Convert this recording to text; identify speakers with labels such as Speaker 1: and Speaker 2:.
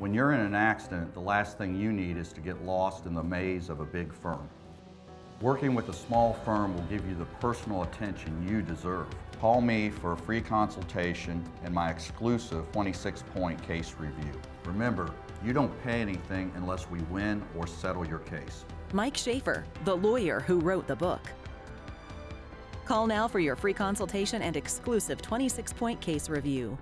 Speaker 1: When you're in an accident, the last thing you need is to get lost in the maze of a big firm. Working with a small firm will give you the personal attention you deserve. Call me for a free consultation and my exclusive 26-point case review. Remember, you don't pay anything unless we win or settle your case.
Speaker 2: Mike Schafer, the lawyer who wrote the book. Call now for your free consultation and exclusive 26 point case review.